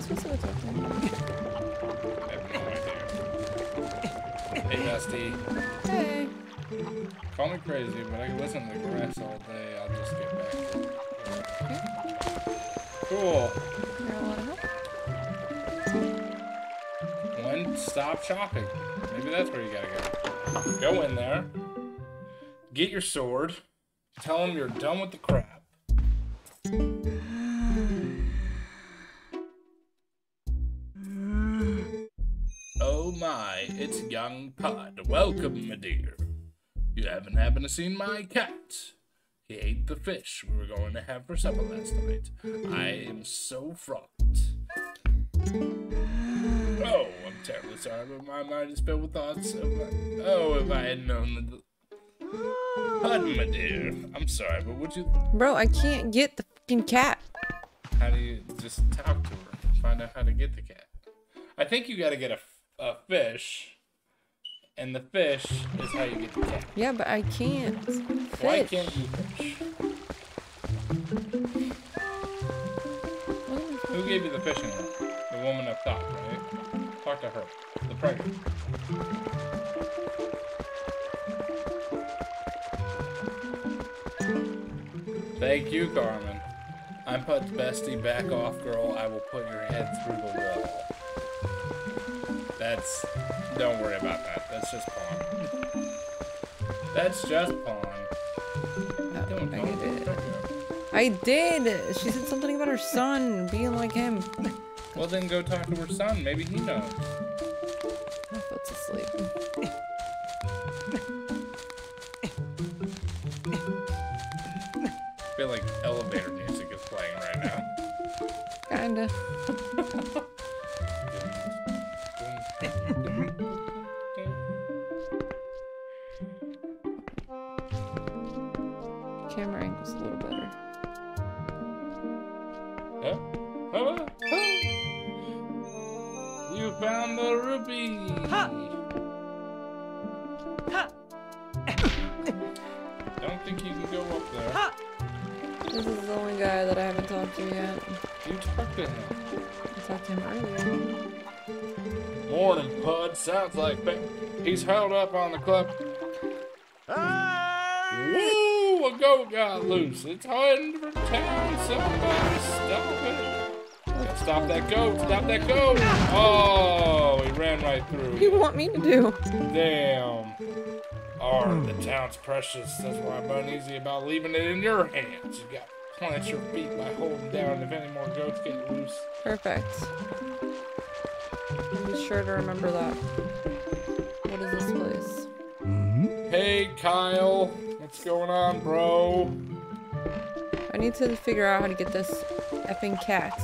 I supposed to go talk to him? I have no idea. Hey, Dusty. Hey. Call me crazy, but I can listen to the grass all day. I'll just get back. Cool. One stop shopping. Maybe that's where you gotta go. Go in there. Get your sword. Tell them you're done with the crap. Young Pud. Welcome, my dear. You haven't happened to seen my cat. He ate the fish we were going to have for supper last night. I am so fraught. Oh, I'm terribly sorry, but my mind is filled with thoughts of Oh, if I had known the... Pud, my dear. I'm sorry, but would you... Bro, I can't get the fucking cat. How do you just talk to her? Find out how to get the cat. I think you gotta get a, a fish, and the fish is how you get the cat. Yeah, but I can't. Why can't you fish? Who gave you the fishing rod? The woman up top, right? Talk to her. The pregnant. Thank you, Carmen. I'm Pud's bestie. Back off, girl. I will put your head through the wall. That's. Don't worry about that. That's just pawn. That's just pawn. Oh, don't I don't- it. don't- I did. She said something about her son being like him. Well, then go talk to her son. Maybe he knows. My foot's asleep. I feel like Huh? Huh? Huh? You found the rupee. Don't think you can go up there. This is the only guy that I haven't talked to yet. You talked to him. I talked to him earlier. Morning, Pud. Sounds like he's held up on the club. Woo! A goat got loose. It's heading for town. Somebody stop it. Stop that goat. Stop that goat. Oh, he ran right through. What do you want me to do? Damn. Oh, the town's precious. That's why I'm uneasy about leaving it in your hands. You got to plant your feet by holding down if any more goats get loose. Perfect. Be sure to remember that. What is this place? Mm-hmm. Hey, Kyle. What's going on, bro? I need to figure out how to get this effing cat.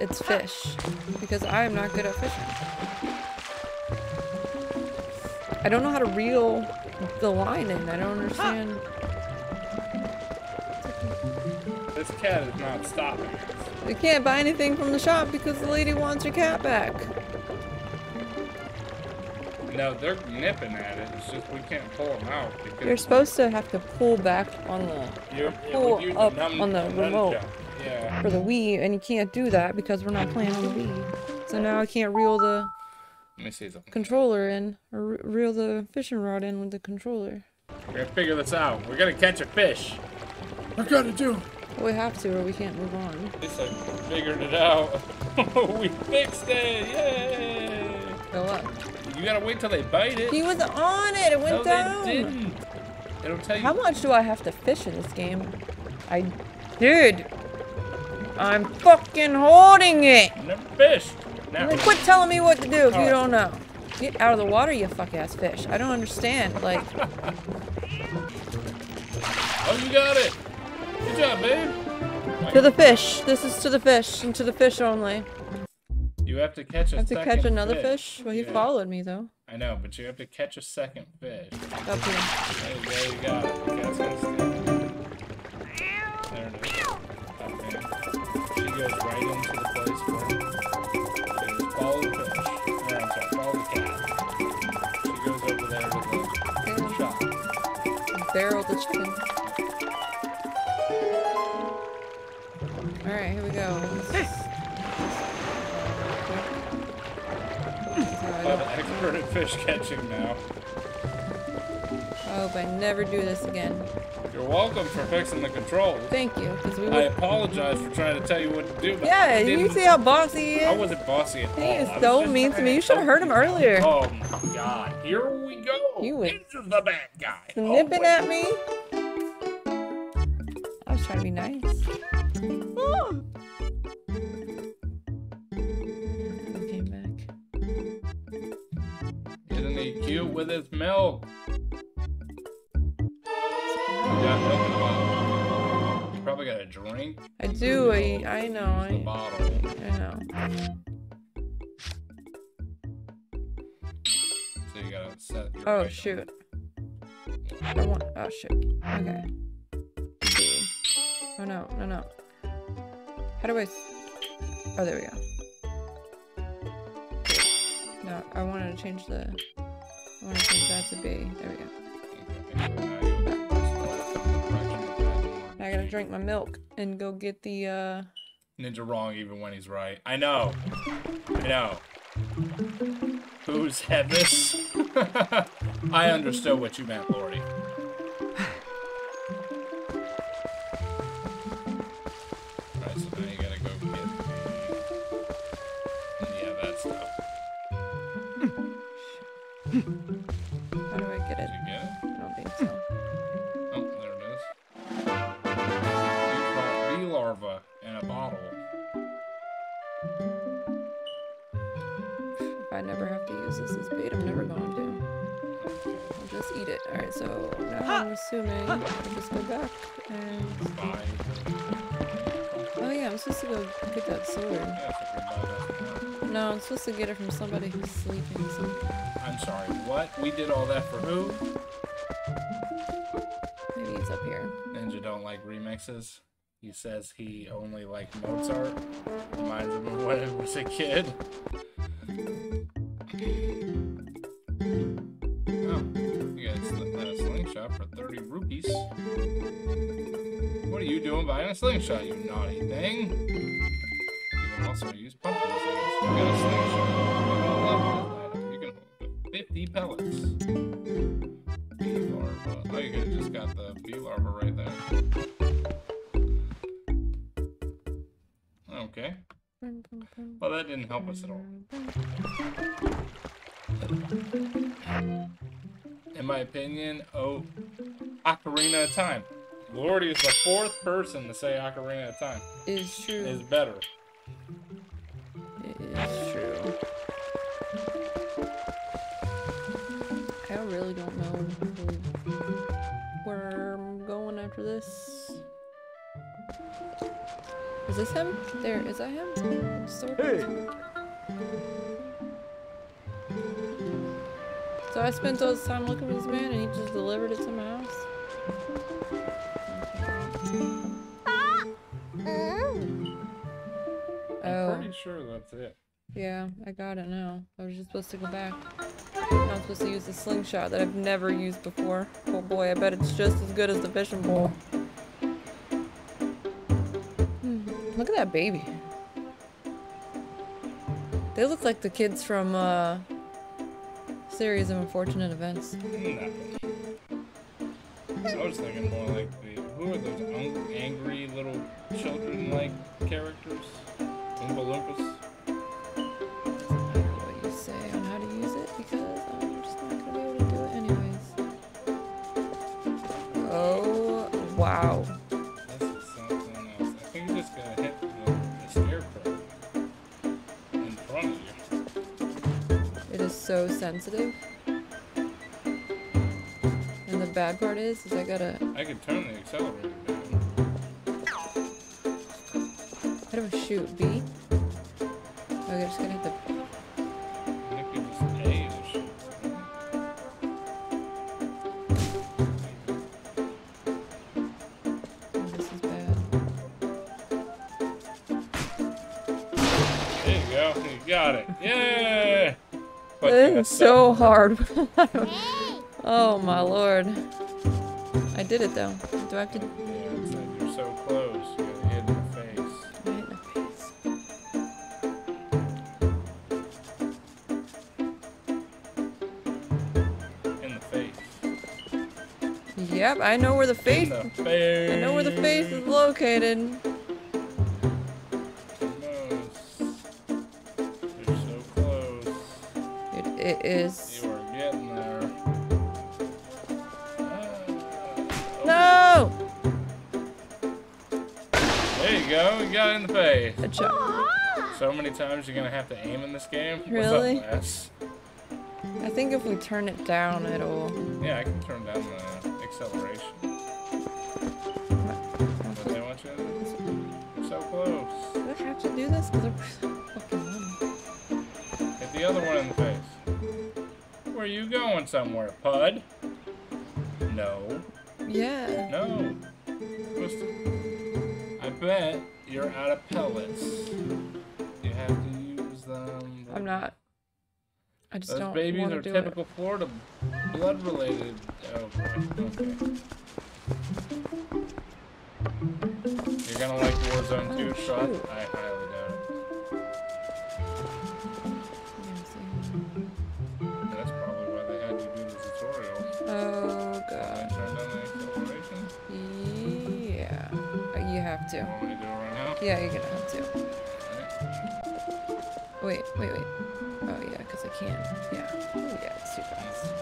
It's fish. Because I am not good at fishing. I don't know how to reel the line in. I don't understand. This cat is not stopping. You can't buy anything from the shop because the lady wants her cat back. No, they're nipping at it. It's just we can't pull them out because You're supposed to have to pull back on the you're, pull with you, up num- on the remote. Yeah. for the Wii, and you can't do that because we're not playing on the Wii. So now I can't reel the Let me see something. controller in, or re- reel the fishing rod in with the controller. We're gonna figure this out. We're gonna catch a fish. We're gonna do. We have to, or we can't move on. At least I figured it out. we fixed it! Yay! Go up. You gotta wait till they bite it. He was on it. It went no, down. they didn't. It'll tell you. How much do I have to fish in this game? I dude, I'm fucking holding it. Never fished. Now. Quit telling me what to do if you don't know. Get out of the water, you fuck ass fish. I don't understand. Like, Oh, you got it. Good job, babe. to the fish. This is to the fish, and to the fish only. You have to catch a I have to catch another fish. Well, he Yeah. followed me though. I know, but you have to catch a second fish. Up here. There, there you go. The cat's gonna stay. There it is. Okay. She goes right into the place just follow the fish. Or, I'm sorry, follow the cat. She goes over there to the shop. Barrel the chicken. Alright, here we go. I'm expert at fish catching now. I hope I never do this again. You're welcome for fixing the controls. Thank you, because we I apologize for trying to tell you what to do. But Yeah, I you see how bossy he is. I wasn't bossy at all. He is so mean to me. You should have heard him earlier. Oh my god, here we go. You was this is the bad guy. Oh, Nipping wait. at me. I was trying to be nice. I Isn't cute with his milk? You milk in the bottle. You probably got a drink. I do. I I know. The I, bottle. I know. So you gotta set Oh shoot. I want. Oh shoot. Okay. B. Oh no, no, no. How do I? s- Oh, there we go. No, I wanted to change the. I want to change that to. There we go. I gotta drink my milk and go get the. uh... Ninja wrong even when he's right. I know. I know. Who's this? I understood what you meant, Lordy. Never have to this as bait, I'm never going to. I'll just eat it. Alright, so now I'm assuming I just go back and. Oh yeah, I'm supposed to go get that sword. Yeah, so goodbye, that's fine. No, I'm supposed to get it from somebody who's sleeping. So I'm sorry, what? We did all that for who? maybe it's up here. Ninja don't like remixes. He says he only liked Mozart. Reminds him of when he was a kid. Oh, you got a slingshot for 30 rupees. What are you doing buying a slingshot, you naughty thing? You can also use pumpkin seeds. You got a slingshot. You can hold 50 pellets. Oh, you could just got the bee larva right there. Okay. Well, that didn't help us at all. In my opinion, oh, Ocarina of Time. Lordy is the fourth person to say Ocarina of Time. Is true. Is better. It is true. I really don't know where I'm going after this. Is this him? There, is that him? Sword Hey. So I spent all this time looking for this man and he just delivered it to my house? I'm Oh. pretty sure that's it. Yeah, I got it now. I was just supposed to go back. I'm supposed to use the slingshot that I've never used before. Oh boy, I bet it's just as good as the fishing pole. Hmm, Look at that baby. They look like the kids from uh series of unfortunate events. No. I was thinking more like the who are those angry little children-like characters? Oompa Loompas. Is so sensitive. And the bad part is, is I gotta. I could turn the accelerator down. How do I shoot? B? Oh, I just gotta hit the. I think you just A shoot. Oh, this is bad. There you go. You got it. Yay! It's so hard. oh my lord. I did it though. Do I have to... You're so close. In the face. In the face. In the face. Yep, I know where the face... The face. I know where the face is located. It, is. You are getting there. Ah. No! There you go. You got it in the face. A shot. So many times you're gonna have to aim in this game. Really? What's up, Les? I think if we turn it down, it'll. Yeah, I can turn down the acceleration. But they want you to You're so close. Do I have to do this? Because I'm fucking. Hit the other one in the face. Where you going somewhere, Pud? No. Yeah. No. I bet you're out of pellets. You have to use them. I'm not. I just Those don't babies want to are do typical Florida blood related. Oh. Okay. You're gonna like Warzone 2, Oh, Shot? I highly Uh, You to. want me to do it right now? Yeah, you're gonna have to. Alright. Wait, wait, wait. Oh yeah, because I can't. Yeah. Oh yeah, it's too fast.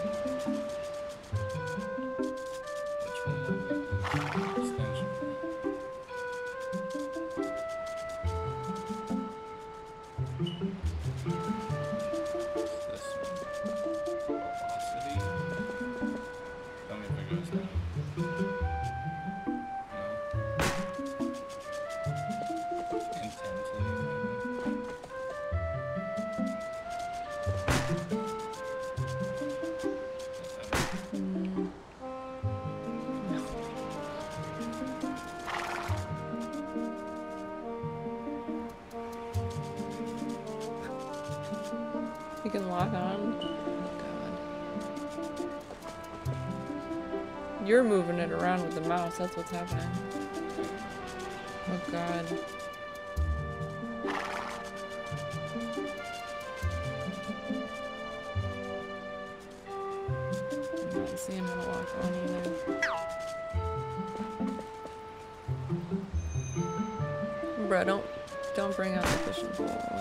You can lock on. Oh god. You're moving it around with the mouse, that's what's happening. Oh god. Seeing how to lock on either. Bruh, don't don't bring out the fishing pole.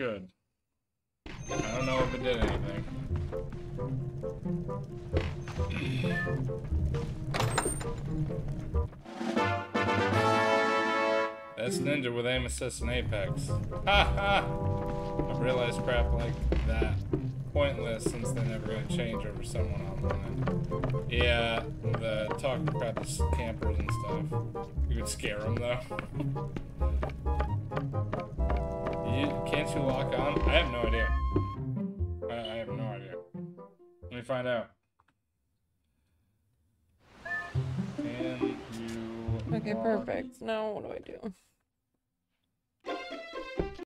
I don't know if it did anything. That's Ninja with aim assist and apex. Ha ha! I've realized crap like that pointless since they're never gonna change over someone online. Yeah, the talking crap to campers and stuff. You could scare them though. Can't you lock on? I have no idea. I, I have no idea. Let me find out. Can you Okay, lock? perfect. Now what do I do?